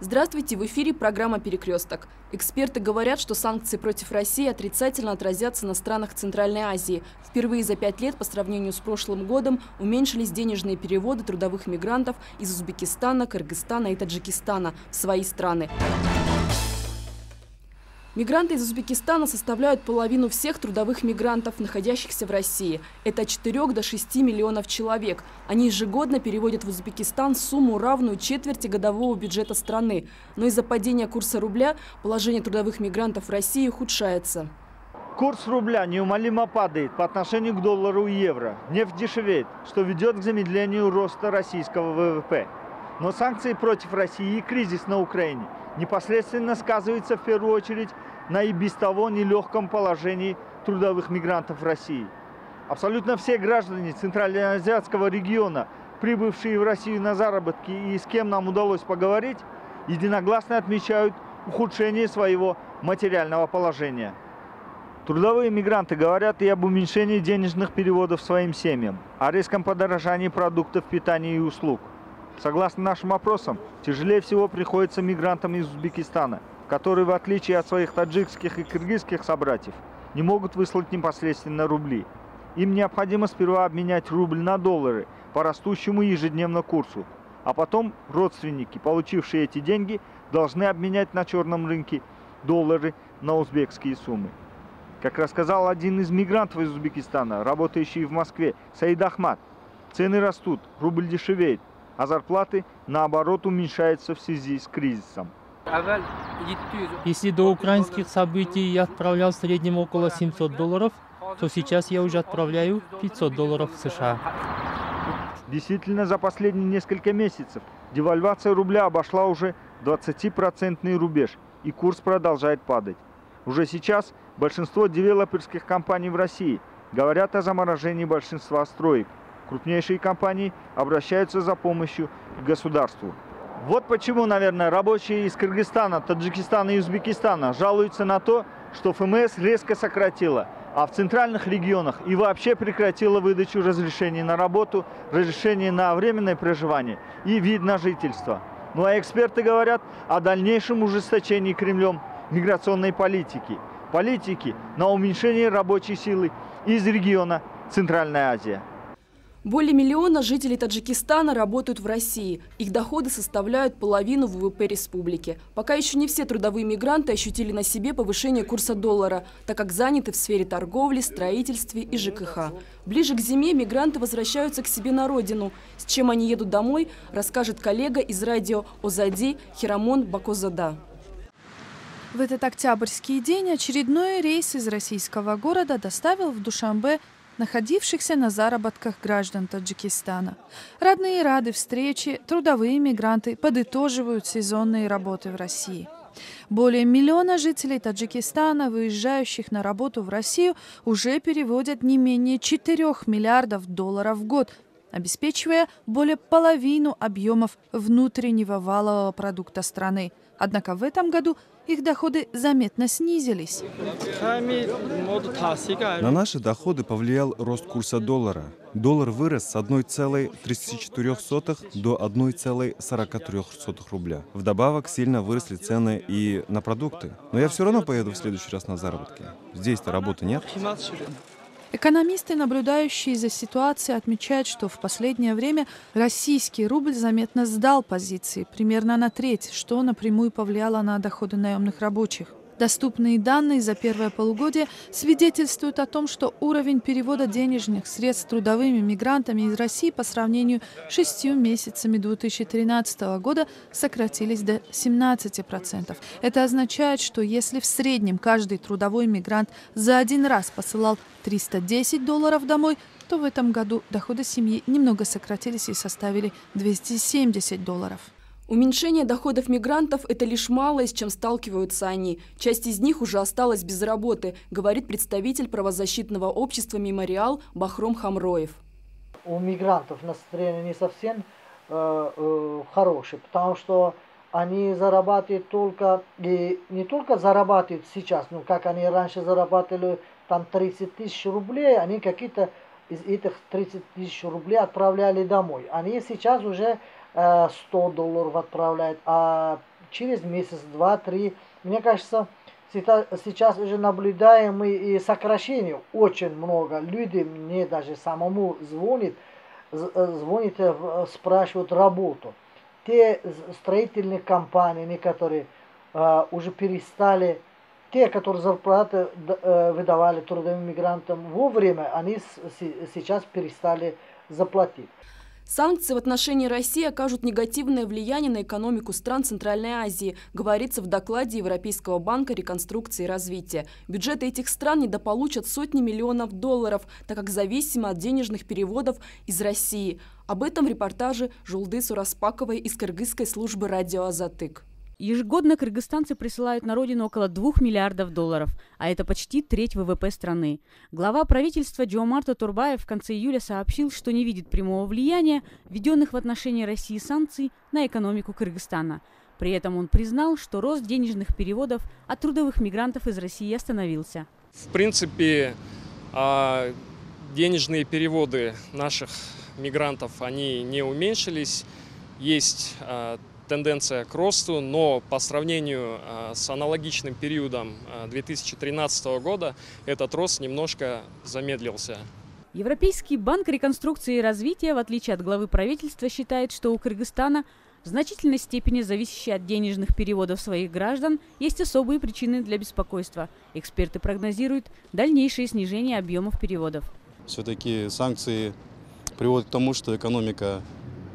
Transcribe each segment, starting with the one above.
Здравствуйте, в эфире программа «Перекресток». Эксперты говорят, что санкции против России отрицательно отразятся на странах Центральной Азии. Впервые за пять лет по сравнению с прошлым годом уменьшились денежные переводы трудовых мигрантов из Узбекистана, Кыргызстана и Таджикистана в свои страны. Мигранты из Узбекистана составляют половину всех трудовых мигрантов, находящихся в России. Это от 4 до 6 миллионов человек. Они ежегодно переводят в Узбекистан сумму, равную четверти годового бюджета страны. Но из-за падения курса рубля положение трудовых мигрантов в России ухудшается. Курс рубля неумолимо падает по отношению к доллару и евро. Нефть дешевеет, что ведет к замедлению роста российского ВВП. Но санкции против России и кризис на Украине непосредственно сказываются в первую очередь на и без того нелегком положении трудовых мигрантов в России. Абсолютно все граждане Центральноазиатского региона, прибывшие в Россию на заработки и с кем нам удалось поговорить, единогласно отмечают ухудшение своего материального положения. Трудовые мигранты говорят и об уменьшении денежных переводов своим семьям, о резком подорожании продуктов питания и услуг. Согласно нашим опросам, тяжелее всего приходится мигрантам из Узбекистана – которые, в отличие от своих таджикских и кыргызских собратьев, не могут выслать непосредственно рубли. Им необходимо сперва обменять рубль на доллары по растущему ежедневно курсу, а потом родственники, получившие эти деньги, должны обменять на черном рынке доллары на узбекские суммы. Как рассказал один из мигрантов из Узбекистана, работающий в Москве, Саид Ахмад, цены растут, рубль дешевеет, а зарплаты, наоборот, уменьшаются в связи с кризисом. Если до украинских событий я отправлял в среднем около 700 долларов, то сейчас я уже отправляю 500 долларов в США. Действительно, за последние несколько месяцев девальвация рубля обошла уже 20% рубеж, и курс продолжает падать. Уже сейчас большинство девелоперских компаний в России говорят о заморожении большинства строек. Крупнейшие компании обращаются за помощью к государству. Вот почему, наверное, рабочие из Кыргызстана, Таджикистана и Узбекистана жалуются на то, что ФМС резко сократила, а в центральных регионах и вообще прекратила выдачу разрешений на работу, разрешений на временное проживание и вид на жительство. Ну а эксперты говорят о дальнейшем ужесточении Кремлем миграционной политики. Политики на уменьшение рабочей силы из региона Центральная Азия. Более миллиона жителей Таджикистана работают в России. Их доходы составляют половину ВВП республики. Пока еще не все трудовые мигранты ощутили на себе повышение курса доллара, так как заняты в сфере торговли, строительстве и ЖКХ. Ближе к зиме мигранты возвращаются к себе на родину. С чем они едут домой, расскажет коллега из радио «Озади» Хирамон Бакозада. В этот октябрьский день очередной рейс из российского города доставил в Душамбе находившихся на заработках граждан Таджикистана. Родные рады встречи, трудовые мигранты подытоживают сезонные работы в России. Более миллиона жителей Таджикистана, выезжающих на работу в Россию, уже переводят не менее 4 миллиардов долларов в год, обеспечивая более половину объемов внутреннего валового продукта страны. Однако в этом году их доходы заметно снизились. На наши доходы повлиял рост курса доллара. Доллар вырос с 1,34 до 1,43 рубля. Вдобавок сильно выросли цены и на продукты. Но я все равно поеду в следующий раз на заработки. Здесь-то работы нет. Экономисты, наблюдающие за ситуацией, отмечают, что в последнее время российский рубль заметно сдал позиции, примерно на треть, что напрямую повлияло на доходы наемных рабочих. Доступные данные за первое полугодие свидетельствуют о том, что уровень перевода денежных средств трудовыми мигрантами из России по сравнению с шестью месяцами 2013 года сократились до 17%. Это означает, что если в среднем каждый трудовой мигрант за один раз посылал 310 долларов домой, то в этом году доходы семьи немного сократились и составили 270 долларов. Уменьшение доходов мигрантов – это лишь малое, с чем сталкиваются они. Часть из них уже осталась без работы, говорит представитель правозащитного общества «Мемориал» Бахром Хамроев. У мигрантов настроение не совсем э, э, хорошее, потому что они зарабатывают только, и не только зарабатывают сейчас, но как они раньше зарабатывали там 30 тысяч рублей, они какие-то из этих 30 тысяч рублей отправляли домой. Они сейчас уже 100 э, долларов отправляют, а через месяц, два, три. Мне кажется, сейчас уже наблюдаем и сокращение очень много. Люди мне даже самому звонят, звонят, спрашивают работу. Те строительные компании, которые уже перестали те, которые зарплаты э, выдавали трудовым мигрантам вовремя, они сейчас перестали заплатить. Санкции в отношении России окажут негативное влияние на экономику стран Центральной Азии, говорится в докладе Европейского банка реконструкции и развития. Бюджеты этих стран недополучат сотни миллионов долларов, так как зависимы от денежных переводов из России. Об этом в репортаже Жулды Сураспаковой из кыргызской службы радио «Азатык». Ежегодно кыргызстанцы присылают на родину около 2 миллиардов долларов, а это почти треть ВВП страны. Глава правительства Джоамарта Турбаев в конце июля сообщил, что не видит прямого влияния введенных в отношении России санкций на экономику Кыргызстана. При этом он признал, что рост денежных переводов от трудовых мигрантов из России остановился. В принципе, а, денежные переводы наших мигрантов, они не уменьшились. Есть а, тенденция к росту, но по сравнению а, с аналогичным периодом 2013 а, года этот рост немножко замедлился. Европейский банк реконструкции и развития, в отличие от главы правительства, считает, что у Кыргызстана в значительной степени зависящие от денежных переводов своих граждан, есть особые причины для беспокойства. Эксперты прогнозируют дальнейшее снижение объемов переводов. Все-таки санкции приводят к тому, что экономика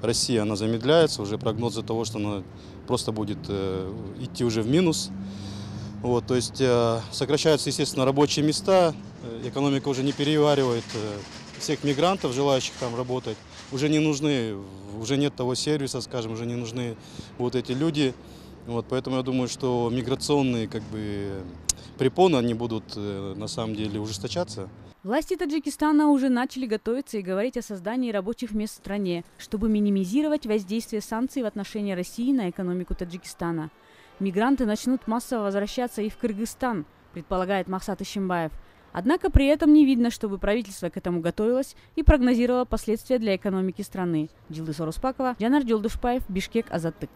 Россия, она замедляется, уже прогнозы того, что она просто будет э, идти уже в минус. Вот, то есть э, сокращаются, естественно, рабочие места, э, экономика уже не переваривает всех мигрантов, желающих там работать. Уже не нужны, уже нет того сервиса, скажем, уже не нужны вот эти люди. Вот, поэтому я думаю, что миграционные как бы препоны, они будут э, на самом деле ужесточаться. Власти Таджикистана уже начали готовиться и говорить о создании рабочих мест в стране, чтобы минимизировать воздействие санкций в отношении России на экономику Таджикистана. Мигранты начнут массово возвращаться и в Кыргызстан, предполагает Махсат Ищембаев. Однако при этом не видно, чтобы правительство к этому готовилось и прогнозировало последствия для экономики страны. Джилдыс Оруспакова, Джанар Джолдушпаев, Бишкек, Азаттык.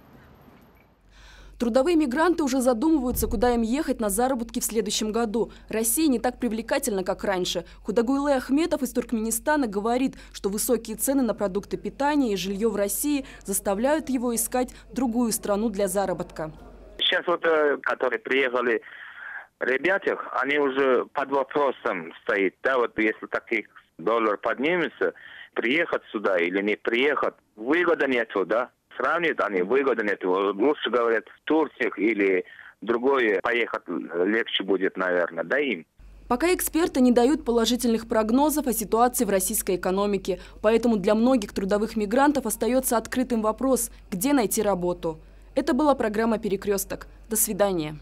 Трудовые мигранты уже задумываются, куда им ехать на заработки в следующем году. Россия не так привлекательна, как раньше. Худагуйле Ахметов из Туркменистана говорит, что высокие цены на продукты питания и жилье в России заставляют его искать другую страну для заработка. Сейчас вот, э, которые приехали ребята, они уже под вопросом стоит. Да, вот если таких доллар поднимется, приехать сюда или не приехать, выгода нету, да сравнивают, они выгоды нет. Лучше говорят в Турциях или другое поехать легче будет, наверное, да им. Пока эксперты не дают положительных прогнозов о ситуации в российской экономике, поэтому для многих трудовых мигрантов остается открытым вопрос, где найти работу. Это была программа «Перекресток». До свидания.